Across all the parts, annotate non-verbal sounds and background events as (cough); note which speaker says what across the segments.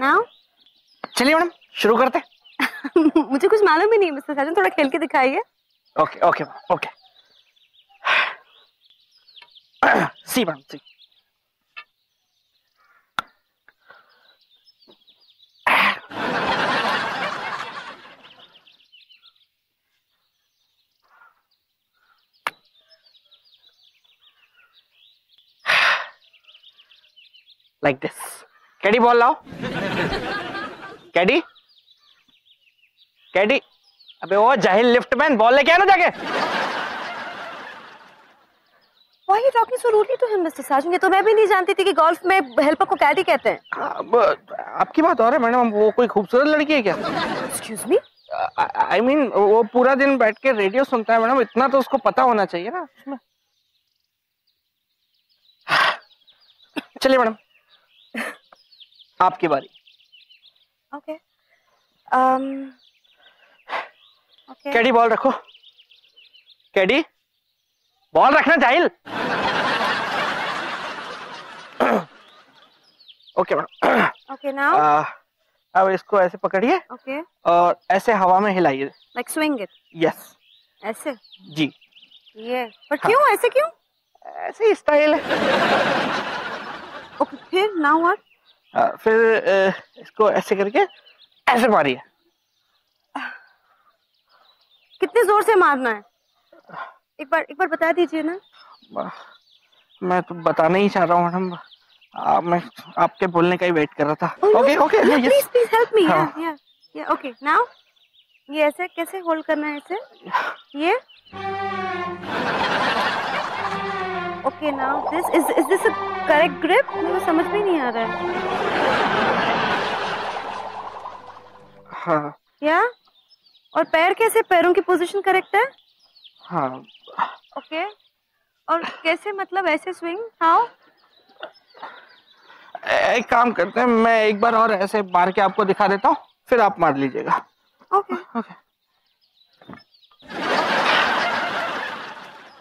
Speaker 1: Now
Speaker 2: चलिए madam शुरू करते। (laughs)
Speaker 1: मुझे कुछ मालूम ही नहीं मिस्टर साजन थोड़ा खेल के दिखाइए।
Speaker 2: Okay okay okay. (clears throat) See madam see. Like this caddy ball लाओ। कैडी कैडी अबे वो जाहिल लिफ्टमैन बॉल लेके आना जाके।
Speaker 1: Why are you talking so rudely to him, Mr. Sargent? ये तो मैं भी नहीं जानती थी कि गोल्फ में हेल्पर को कैडी कहते हैं।
Speaker 2: अब आपकी बात और है मैडम वो कोई खूबसूरत लड़की है क्या?
Speaker 1: Excuse me?
Speaker 2: आई मीन वो पूरा दिन बैठ के रेडियो सुनता है मैडम इतना तो उसको पता होना चाहिए ना। उसमें (sighs) चलिए मैडम। आपकी बारी।
Speaker 1: Okay. Um. Okay.
Speaker 2: कैडी बॉल रखो कैडी बॉल रखना जाहिल ओके मैडम
Speaker 1: now.
Speaker 2: आ, अब इसको ऐसे पकड़िए ओके
Speaker 1: Okay.
Speaker 2: और ऐसे हवा में हिलाइए
Speaker 1: Like swing it.
Speaker 2: यस
Speaker 1: ऐसे.
Speaker 2: जी
Speaker 1: ये. पर क्यों ऐसे क्यों?
Speaker 2: ऐसे स्टाइल है
Speaker 1: Okay. फिर नाउ what?
Speaker 2: आ, फिर इसको ऐसे करके ऐसे मारिए
Speaker 1: कितने ज़ोर से मारना है? एक बार एक बार बता दीजिए ना.
Speaker 2: मैं तो बताना ही चाह रहा हूँ मैडम आ, मैं आपके बोलने का ही वेट कर रहा था okay okay
Speaker 1: Yeah, please please help me.
Speaker 2: हाँ.
Speaker 1: Yeah yeah yeah. Okay now. ये ऐसे कैसे होल्ड करना है इसे? ये. Okay now this is is this a correct grip? मुझे समझ में नहीं आ रहा है.
Speaker 2: हाँ
Speaker 1: या? और पैर कैसे पैरों की पोजीशन करेक्ट है?
Speaker 2: हाँ
Speaker 1: ओके. और कैसे मतलब ऐसे स्विंग? हाउ?
Speaker 2: एक काम करते हैं मैं एक बार और ऐसे मार के आपको दिखा देता हूँ फिर आप मार लीजिएगा
Speaker 1: ओके.
Speaker 2: ओके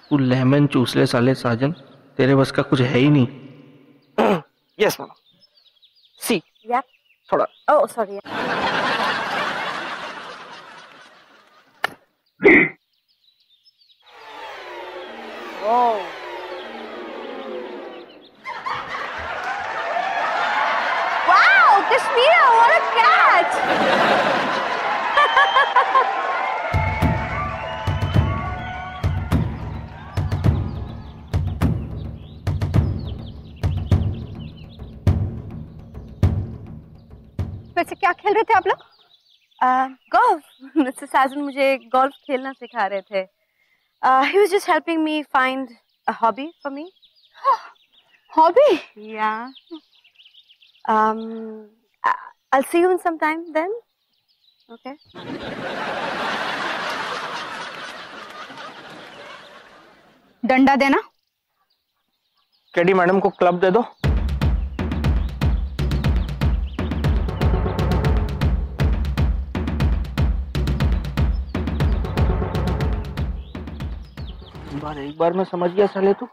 Speaker 2: तू लेमन चूस ले साले साजन तेरे बस का कुछ है ही नहीं यस मैडम सी
Speaker 1: या.
Speaker 2: थोड़ा
Speaker 1: ओह sorry. Wow, Kashmira, what a catch! (laughs)
Speaker 3: वैसे क्या खेल रहे थे आप लोग?
Speaker 1: गोल्फ मिस्टर साजन मुझे गोल्फ खेलना सिखा रहे थे। He was just helping me find a hobby for
Speaker 3: me
Speaker 1: hobby. Um, I- I'll see you in some time then. Okay.
Speaker 3: डंडा देना।
Speaker 2: कैडी मैडम को क्लब दे दो। एक बार में समझ गया साले तू।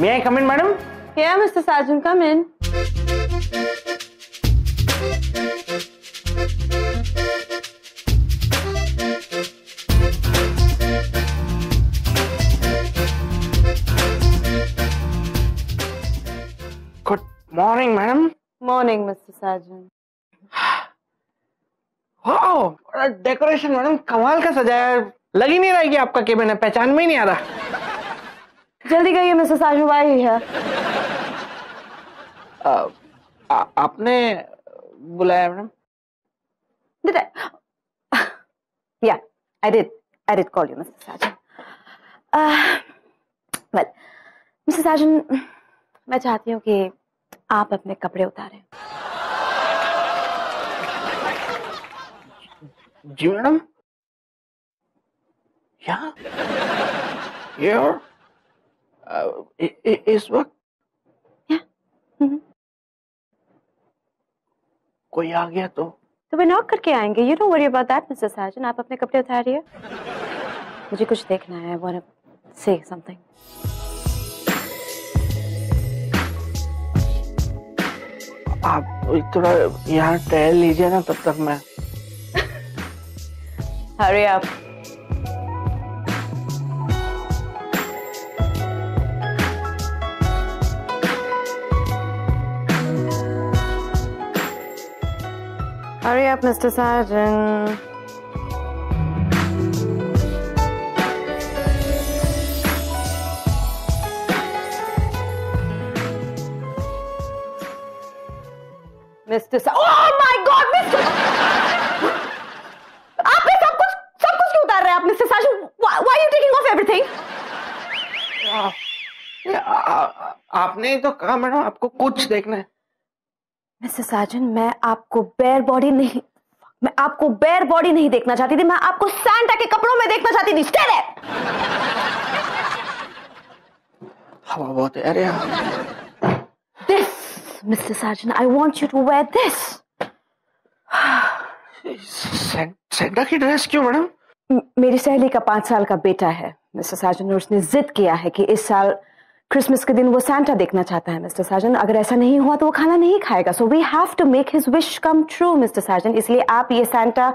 Speaker 2: मैं
Speaker 1: कमिंग मैडम क्या mister Sajan
Speaker 2: coming morning, madam.
Speaker 1: Morning, Mr. Sargent.
Speaker 2: Wow बड़ा डेकोरेशन मैडम कमाल का सजाया है लग ही नहीं रहा है कि आपका केबिन है पहचान में ही नहीं आ रहा
Speaker 1: जल्दी कहिए मिस्टर साजन why here?
Speaker 2: आ, आ, आपने बुलाया madam
Speaker 1: Did I? yeah, I did. I did call you, Mr. Sargent. Uh, well, Mr. Sargent, मैं चाहती हूँ कि आप अपने कपड़े उतारें।
Speaker 2: जी मैडम या Here? इ, इ, इस वक्त?
Speaker 1: हम्म।
Speaker 2: कोई आ गया तो?
Speaker 1: तो वे नॉक करके आएँगे। You don't worry about that mister Sajan आप अपने कपड़े उतारिए। मुझे कुछ देखना है। वांट से समथिंग
Speaker 2: आप थोड़ा यहाँ टहल लीजिए ना तब तक मैं (laughs)
Speaker 1: अरे आप अरे आप Mr. Sergeant. Mr. Sa- oh my God, Mr. आपने सब कुछ सब कुछ क्यों उतार रहे हैं आप मिस्टर taking off everything?
Speaker 2: ये आ- आ- आपने तो कहा मैडम आपको कुछ देखना है।
Speaker 1: मिस्टर साजन मैं आपको बेयर बॉडी नहीं मैं आपको बेयर बॉडी नहीं देखना चाहती थी मैं आपको सैंटा के कपड़ों में देखना चाहती थी। स्टे
Speaker 2: हवा बहुत है। अरे
Speaker 1: Sajan I want you to wear this
Speaker 2: सें- सेंटा की ड्रेस क्यों मैडम
Speaker 1: मेरी सहेली का पाँच साल का बेटा है मिस्टर साजन और उसने जिद किया है कि इस साल क्रिसमस के दिन वो सैंटा देखना चाहता है मिस्टर साजन अगर ऐसा नहीं हुआ तो वो खाना नहीं खाएगा। So we have to make his wish come true mister Sajan इसलिए आप ये सैंटा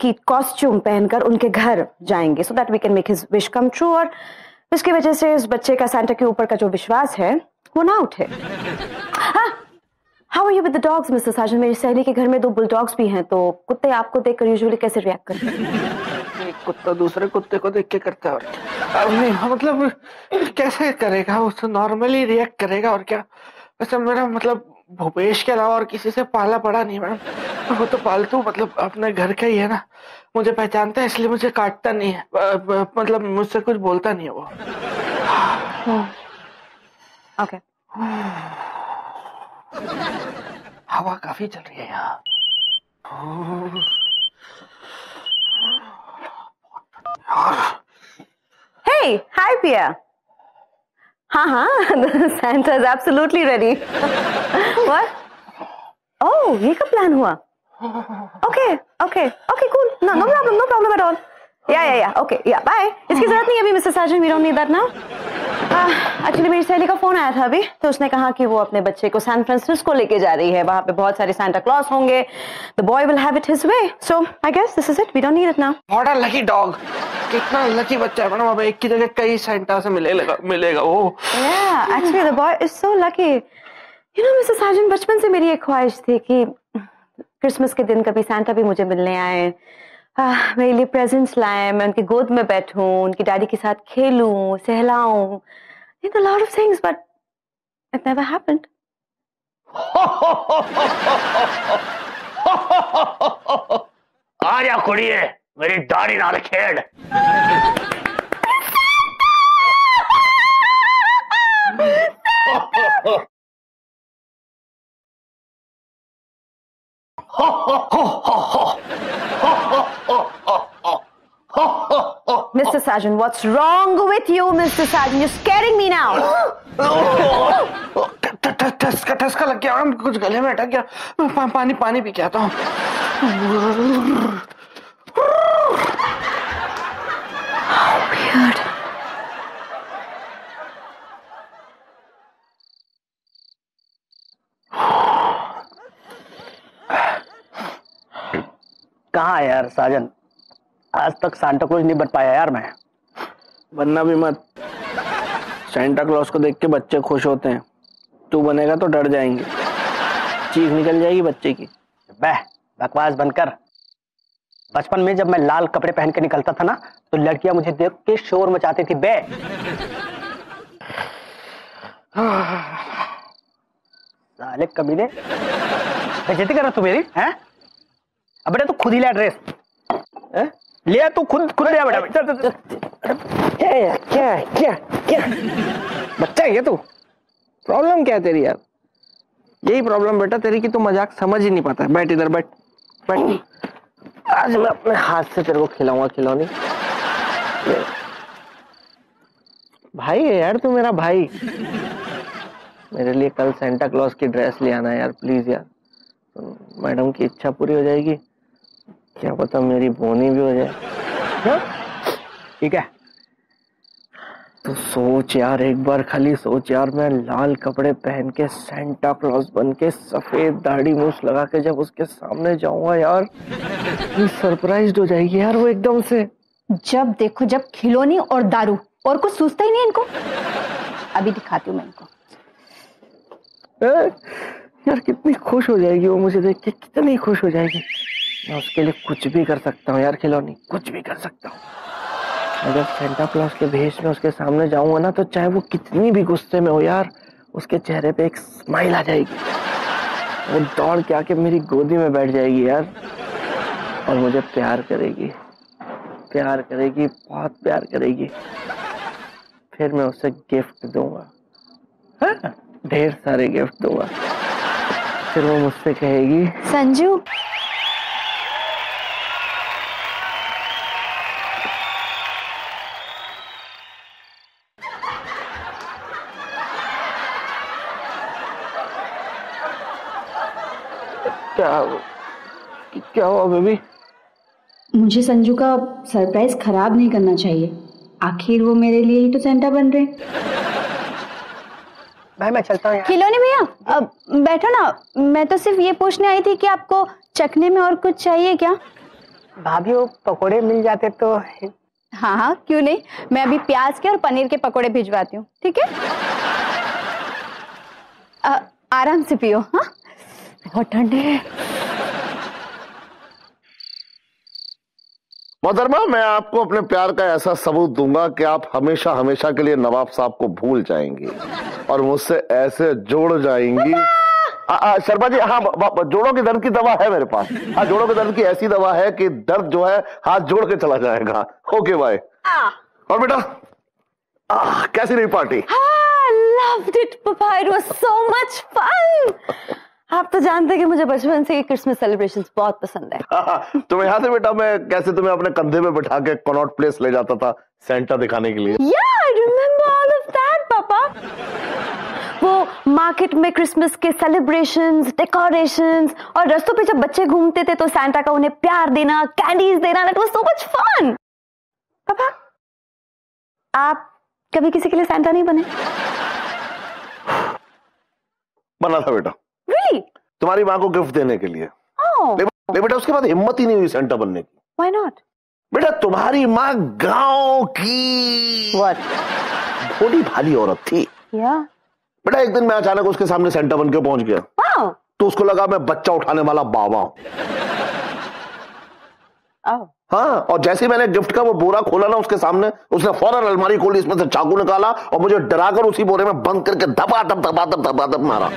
Speaker 1: की कॉस्ट्यूम पहनकर उनके घर जाएँगे so that we can make his wish come true और इसकी वजह से इस बच्चे का सैंटा के ऊपर का जो विश्वास है वो ना उठे। How are you with the dogs mister Sajan मेरी सहेली के घर में दो बुलडॉग्स भी हैं तो कुत्ते आपको देखकर यूजुअली कैसे रिएक्ट करते हैं?
Speaker 2: एक कुत्ता दूसरे कुत्ते को देख के करता है और नहीं हाँ, मतलब कैसे करेगा? वो तो नॉर्मली रिएक्ट करेगा और क्या? वैसे मेरा मतलब भूपेश के अलावा और किसी से पाला पड़ा नहीं मैडम। वो तो पालतू मतलब अपने घर का ही है ना। मुझे पहचानता है इसलिए मुझे काटता नहीं है। मतलब मुझसे कुछ बोलता नहीं है वो।
Speaker 1: ओके (sighs) (sighs)
Speaker 2: हवा काफ़ी चल रही है यहाँ
Speaker 1: Hey, hi Pia. हाँ हाँ Santa is absolutely ready. what? Oh, ये कब प्लान हुआ? Okay, okay, okay, cool. No, no problem, no problem at all. Yeah, yeah, yeah. Okay, yeah. Bye. इसकी ज़रूरत नहीं है अभी mister Sajan we don't need that now actually मेरी सहेली का फ़ोन आया था अभी तो उसने कहा कि वो अपने बच्चे को सैन फ्रांसिस्को लेके जा रही है। वहाँ पे बहुत सारे सांता क्लॉज होंगे। The boy will have it his way so I guess this is it we don't need it now
Speaker 2: what a lucky dog कितना लकी बच्चा है। मैडम अब एक की जगह कई सेंटा से मिलेगा मिलेगा। ओ
Speaker 1: Yeah, actually, the boy is so lucky. You know, Mrs. Sargent, बचपन से मेरी एक ख्वाहिश थी कि क्रिसमस के दिन कभी सैंटा भी मुझे मिलने आए। मेरे लिए प्रेजेंट्स लाए मैं उनकी गोद में बैठूं, उनकी डैडी के साथ खेलूं, सहलाऊं। In know lot of things but it never happened
Speaker 4: आ जा कुड़िए, मेरी दाढ़ी नाल खेड़ ho (laughs) ho ho ho (laughs)
Speaker 1: Mr. Sargent, what's wrong with you, Mr. Sargent? You're scaring me now.
Speaker 2: ठ- ठ- ठसका ठसका लग गया मैडम कुछ गले में अटक गया मैं पा, पानी पानी पी के आता हूँ
Speaker 1: Weird.
Speaker 4: कहाँ है यार साजन? आज तक सांता क्लॉज नहीं बन पाया यार मैं।
Speaker 2: बनना भी मत। सेंटा क्लॉज को देख के बच्चे खुश होते हैं। तू बनेगा तो डर जाएँगे। चीख निकल जाएगी बच्चे की।
Speaker 4: बह बकवास बनकर। बचपन में जब मैं लाल कपड़े पहन के निकलता था ना तो लड़कियाँ मुझे देख के शोर मचाती थी बे साले कमीने कर रहा तू मेरी हैं? अब बेटा तू खुद ही ले ड्रेस ले तू खुद खुद ले बेटा। चल, चल।
Speaker 2: क्या है क्या क्या क्या बच्चा है क्या तू? प्रॉब्लम क्या है तेरी यार? यही प्रॉब्लम बेटा तेरी कि तू मज़ाक समझ ही नहीं पाता। है बैठ इधर बैठ बैठ। आज मैं अपने हाथ से तेरे को खिलाऊँगा खिलौनी। भाई है यार तू मेरा भाई। मेरे लिए कल सेंटा क्लॉज की ड्रेस ले आना यार प्लीज़ यार। मैडम की इच्छा पूरी हो जाएगी। क्या पता मेरी बोनी भी हो जाए।
Speaker 4: ठीक है?
Speaker 2: तो सोच यार एक बार खाली सोच यार मैं लाल कपड़े पहन के सेंटा क्लॉज बन के सफ़ेद दाढ़ी मूछ लगा के जब उसके सामने जाऊँगा यार सरप्राइज़ हो जाएगी यार वो एकदम से।
Speaker 3: जब देखो जब खिलौनी और दारू और कुछ सोचता ही नहीं इनको। अभी दिखाती हूँ मैं इनको।
Speaker 2: ए, यार कितनी खुश हो जाएगी वो मुझे देख के कितनी खुश हो जाएगी। मैं उसके लिए कुछ भी कर सकता हूँ यार खिलौनी। कुछ भी कर सकता हूँ। जब सेंटा क्लॉज के भेष में उसके सामने जाऊँगा ना तो चाहे वो कितनी भी गुस्से में हो यार उसके चेहरे पे एक स्माइल आ जाएगी। वो दौड़ के आके मेरी गोदी में बैठ जाएगी यार और मुझे प्यार करेगी। प्यार करेगी बहुत प्यार करेगी। फिर मैं उसे गिफ्ट दूँगा। हाँ, ढेर सारे गिफ्ट दूँगा। फिर वो मुझसे कहेगी
Speaker 3: संजू
Speaker 2: क्या क्या हुआ बेबी?
Speaker 5: मुझे संजू का सरप्राइज़ खराब नहीं करना चाहिए। आखिर वो मेरे लिए ही तो सेंटा बन रहे
Speaker 4: भाई मैं चलता हूँ
Speaker 3: खिलौने भैया बैठो ना। मैं तो सिर्फ़ ये पूछने आई थी कि आपको चखने में और कुछ चाहिए क्या?
Speaker 4: भाभी वो पकोड़े मिल जाते तो
Speaker 3: हाँ। हाँ क्यों नहीं? मैं अभी प्याज के और पनीर के पकोड़े भिजवाती हूँ ठीक है? आराम से पियो हाँ? बहुत ठंडे है।
Speaker 6: मोहतरमा मैं आपको अपने प्यार का ऐसा सबूत दूँगा कि आप हमेशा हमेशा के लिए नवाब साहब को भूल जाएँगी और मुझसे ऐसे जोड़ जाएँगी। आ, आ, शर्मा जी हाँ जोड़ों के दर्द की दवा है मेरे पास। हाँ जोड़ों के दर्द की ऐसी दवा है कि दर्द जो है हाथ जोड़ के चला जाएगा। Okay bye. और बेटा आ, कैसी रही पार्टी?
Speaker 1: हाँ, loved it, Papa. It was so much fun. आप तो जानते हैं कि मुझे बचपन से क्रिसमस सेलिब्रेशन बहुत पसंद है।
Speaker 6: तुम्हें याद है बेटा मैं कैसे तुम्हें अपने कंधे में बैठा के कनॉट प्लेस ले जाता था सेंटा दिखाने के लिए?
Speaker 1: Yeah, I remember all of that, पापा। वो मार्केट में क्रिसमस के सेलिब्रेशंस डेकोरेशंस और रस्तों पे जब बच्चे घूमते थे तो सैंटा का उन्हें प्यार देना कैंडीज देना it was so much fun पापा आप कभी किसी के लिए सैंटा नहीं बने?
Speaker 6: बना था बेटा। तुम्हारी माँ को गिफ्ट देने के लिए। ले ले बेटा उसके बाद हिम्मत ही नहीं हुई सेंटा बनने की।
Speaker 1: व्हाई नॉट
Speaker 6: बेटा तुम्हारी माँ गाँव की।
Speaker 1: व्हाट
Speaker 6: भोली भाली औरत थी।
Speaker 1: या
Speaker 6: बेटा एक दिन मैं अचानक उसके सामने सेंटा बन के पहुँच गया।
Speaker 1: वाओ
Speaker 6: तो उसको लगा मैं बच्चा उठाने वाला बाबा हूँ।
Speaker 1: ओह
Speaker 6: हाँ और जैसे ही मैंने गिफ्ट का वो बोरा खोला ना उसके सामने उसने फ़ौरन अलमारी खोली इसमें से चाकू निकाला और मुझे डराकर उसी बोरे में बंद करके धपा धप धपा धप धपा धप मारा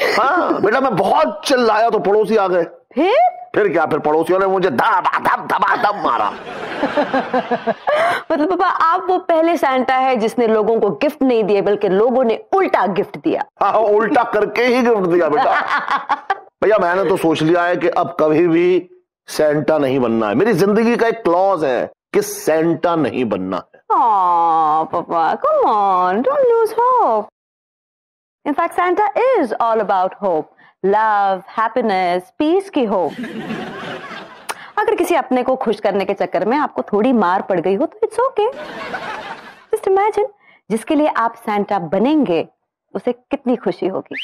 Speaker 6: हाँ बेटा मैं बहुत चिल्लाया तो पड़ोसी आ गए।
Speaker 1: फिर?
Speaker 6: फिर क्या फिर पड़ोसियों ने मुझे धपा धप धपा धप मारा। (laughs)
Speaker 1: मतलब पापा आप वो पहले सैंटा है जिसने लोगों को गिफ्ट नहीं दिए बल्कि लोगों ने उल्टा गिफ्ट दिया।
Speaker 6: हाँ उल्टा करके ही गिफ्ट दिया बेटा। (laughs) भैया मैंने तो सोच लिया है कि अब कभी भी सेंटा नहीं बनना है। मेरी ज़िंदगी का एक क्लॉज है कि सेंटा नहीं बनना है।
Speaker 1: Oh, Papa, come on, don't lose hope. In fact, Santa is all about hope. Love, happiness, peace की hope. अगर किसी अपने को खुश करने के चक्कर में आपको थोड़ी मार पड़ गई हो तो इट्स ओके जस्ट इमेजिन जिसके लिए आप सैंटा बनेंगे उसे कितनी खुशी होगी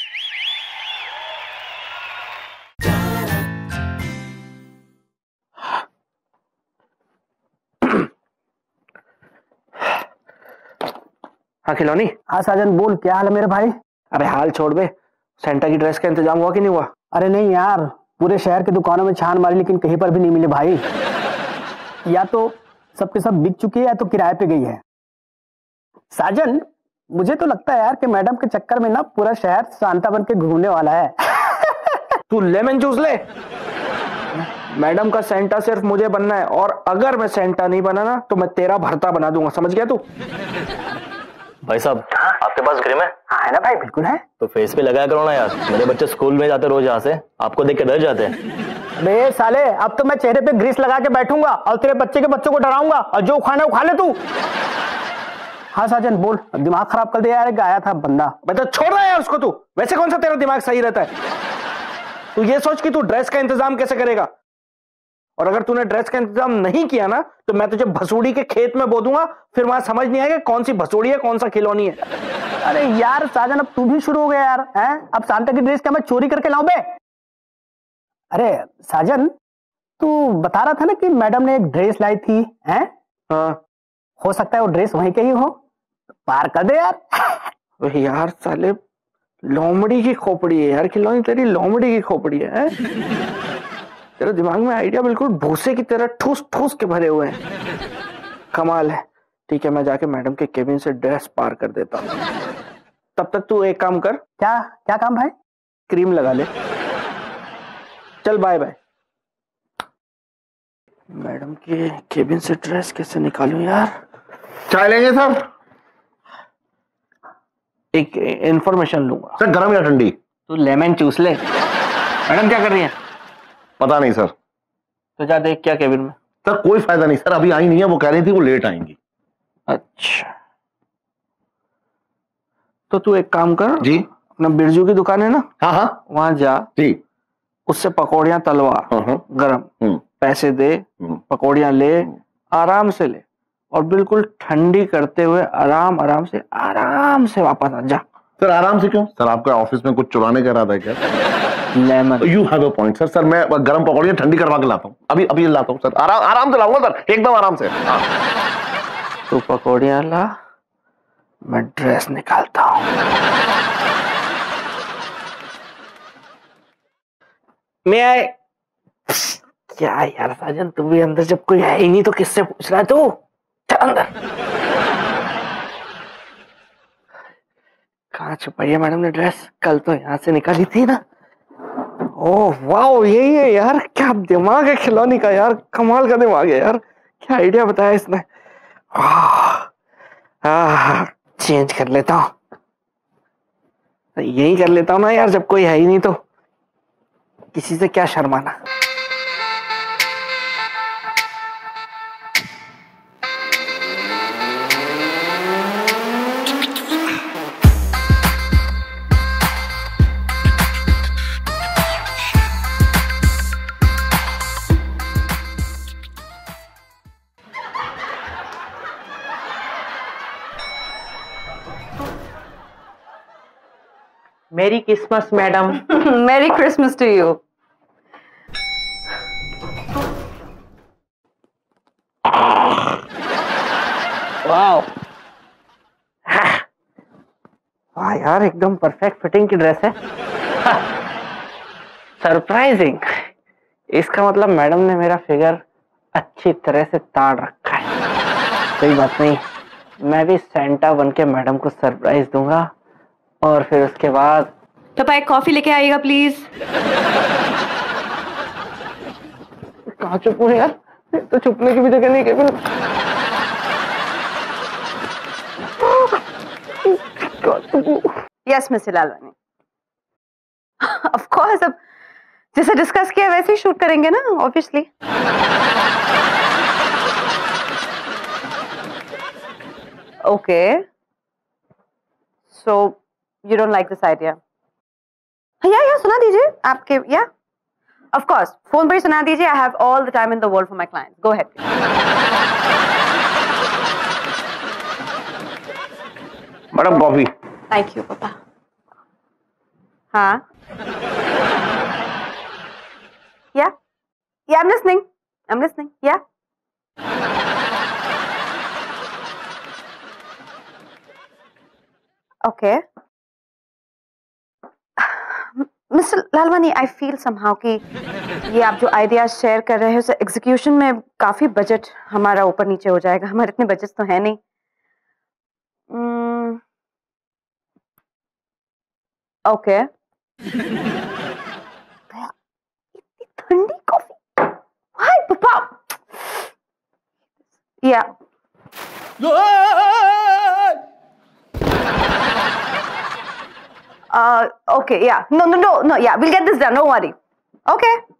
Speaker 2: हाँ खिलौनी
Speaker 4: हाँ साजन बोल क्या हाल है मेरे भाई
Speaker 2: अरे हाल छोड़ बे सेंटा की ड्रेस का इंतज़ाम हुआ कि नहीं हुआ?
Speaker 4: अरे नहीं यार पूरे शहर की दुकानों में छान मारी लेकिन कहीं पर भी नहीं मिले भाई। या तो सबके सब बिक चुकी है या तो किराए पे गई है। साजन मुझे तो लगता है यार कि मैडम के चक्कर में ना पूरा शहर शांता बन के घूमने वाला है। (laughs)
Speaker 2: तू लेमन जूस ले। मैडम का सेंटा सिर्फ़ मुझे बनना है और अगर मैं सेंटा नहीं बना ना तो मैं तेरा भरता बना दूँगा समझ गया तू?
Speaker 7: भाई साहब आपके पास क्रीम है?
Speaker 4: हाँ है ना भाई बिल्कुल है।
Speaker 7: तो फेस पे लगाया करो ना यार। मेरे बच्चे स्कूल में जाते रोज यहाँ से आपको देख के डर जाते हैं।
Speaker 4: बे साले अब तो मैं चेहरे पे ग्रीस लगा के बैठूँगा और तेरे बच्चे के बच्चों को डराऊँगा और जो खाना है वो खा ले तू। हाँ साजन बोल। दिमाग खराब कर दिया यार आया था बंदा।
Speaker 2: मैं तो छोड़ रहा है उसको तू। वैसे कौन सा तेरा दिमाग सही रहता है? तू ये सोच कि तू ड्रेस का इंतज़ाम कैसे करेगा? और अगर तूने ड्रेस का इंतज़ाम नहीं किया ना तो मैं तुझे भसूड़ी के खेत में बो दूँगा फिर वहाँ समझ नहीं आएगा कौन सी भसूड़ी है कौन सा खिलौनी है।
Speaker 4: अरे यार साजन अब तू भी शुरू हो गया यार हैं? अब सांता की ड्रेस क्या मैं चोरी करके लाऊं बे? अरे साजन तू बता रहा था ना कि मैडम ने एक ड्रेस लाई थी हैं?
Speaker 2: हाँ।
Speaker 4: हो सकता है वो ड्रेस वहीं के ही हो। पार कर दे यार।
Speaker 2: यार साले लोमड़ी की खोपड़ी है यार खिलौनी तेरी लोमड़ी की खोपड़ी है हैं? तेरे दिमाग में आइडिया बिल्कुल भूसे की तरह ठूस ठूस के भरे हुए हैं। कमाल है। ठीक है मैं जाके मैडम के केबिन से ड्रेस पार कर देता हूँ। तब तक तू एक काम कर।
Speaker 4: क्या क्या काम भाई?
Speaker 2: क्रीम लगा ले। चल बाय बाय मैडम के केबिन से ड्रेस कैसे निकालूं यार?
Speaker 6: चाय लेंगे सर?
Speaker 2: एक इंफॉर्मेशन लूँगा।
Speaker 6: सर गर्म या ठंडी?
Speaker 2: तू लेमन चूस ले। मैडम क्या कर रही है?
Speaker 6: पता नहीं सर।
Speaker 2: तो जा देख क्या केबिन में।
Speaker 6: सर कोई फ़ायदा नहीं सर अभी आई नहीं है वो कह रही थी वो लेट आएँगी।
Speaker 2: अच्छा। तो तू एक काम कर
Speaker 6: जी।
Speaker 2: अपना बिरजू की दुकान है ना?
Speaker 6: हाँ हाँ।
Speaker 2: वहाँ जा।
Speaker 6: जी।
Speaker 2: उससे पकौड़ियाँ तलवा
Speaker 6: हाँ हाँ।
Speaker 2: गरम।
Speaker 6: हम्म,
Speaker 2: पैसे दे
Speaker 6: हम्म।
Speaker 2: पकौड़ियाँ ले आराम से ले। और बिल्कुल ठंडी करते हुए आराम आराम से आराम से वापस आ जा।
Speaker 6: सर आराम से क्यों? सर आपका ऑफ़िस में कुछ चुराने का इरादा है क्या?
Speaker 2: Lemon.
Speaker 6: You have a point sir sir मैं गर्म पकौड़ियाँ ठंडी करवा के लाता हूँ। अभी अभी लाता हूँ सर आराम आराम से लाऊँगा सर एकदम आराम से। हाँ।
Speaker 2: तू पकौड़ियाँ ला मैं ड्रेस निकालता हूँ। मैं आए क्या यार साजन तू भी अंदर जब कोई है ही नहीं तो किससे पूछ रहा है तू? चल अंदर। कहाँ छुपाई है मैडम ने ड्रेस कल तो यहाँ से निकाली थी ना। वाओ यही है यार। क्या दिमाग है खिलौने का यार। कमाल का दिमाग है यार। क्या आइडिया बताया इसने? चेंज कर लेता हूँ। यही कर लेता हूँ ना यार, जब कोई है ही नहीं तो। किसी से क्या शर्माना?
Speaker 8: Merry Christmas madam
Speaker 1: Merry Christmas too.
Speaker 2: Wow वाह यार एकदम परफेक्ट फिटिंग की ड्रेस है सरप्राइजिंग इसका मतलब मैडम ने मेरा फिगर अच्छी तरह से ताड़ रखा है। कोई बात नहीं। मैं भी सेंटा बन के मैडम को सरप्राइज़ दूँगा और फिर उसके बाद
Speaker 1: पापा एक कॉफ़ी लेके आइएगा प्लीज़
Speaker 2: कहाँ चुप हूँ यार? तो छुपने की भी जगह नहीं केवल
Speaker 1: yes mister Lalwani of course अब जैसे डिस्कस किया वैसे ही शूट करेंगे ना obviously okay so you don't like this idea सुना दीजिए आपके या? ऑफ़ कोर्स फ़ोन पर ही सुना दीजिए I have all the time in the world for my clients go ahead
Speaker 6: madam coffee
Speaker 1: thank you पापा हाँ या या I'm listening. I'm listening. Yeah? Okay. Mister Lalwani I feel somehow कि ये आप जो आइडियाज़ शेयर कर रहे हो, उसे एग्जीक्यूशन में काफ़ी बजट हमारा ऊपर नीचे हो जाएगा। हमारे इतने बजट तो है नहीं। ओके ठंडी कॉफ़ी हाय पापा या Uh, okay, yeah. No, no, no, no, yeah. We'll get this done. Don't worry. Okay.